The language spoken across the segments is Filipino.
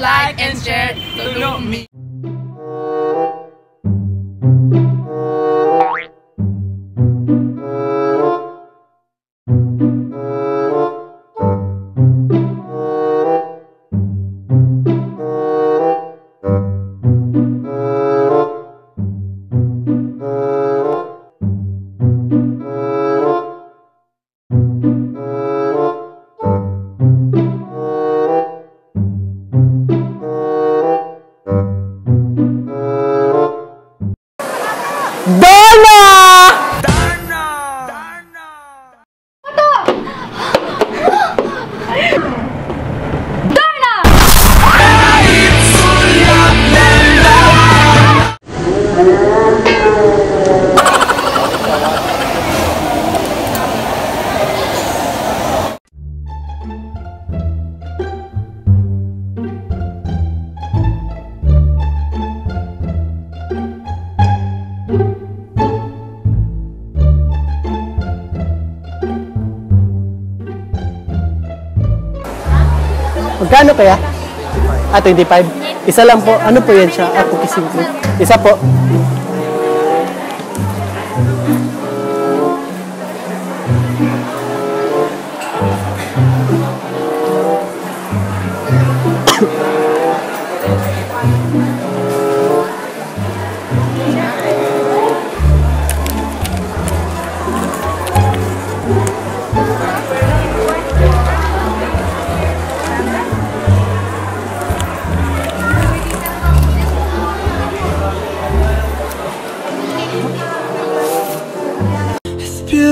like and share. So don't me. Magkano kaya? Ah, 25. Isa lang po. Ano po yan siya? Ah, cookie simple. Isa po.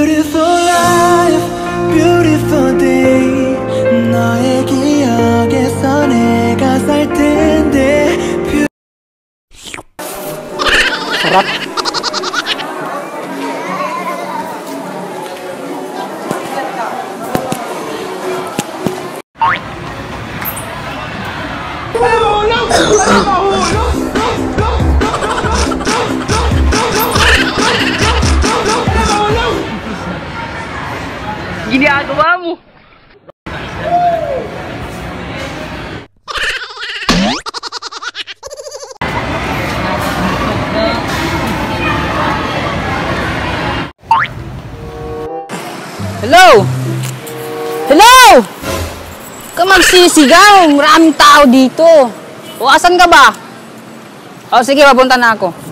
Beautiful life, beautiful day 너의 기억에서 내가 살 텐데 Sarap. Ginagawa mo! Hello? Hello? Ka magsisigaw. Maraming tao dito. O, asan ka ba? O, sige, papunta na ako.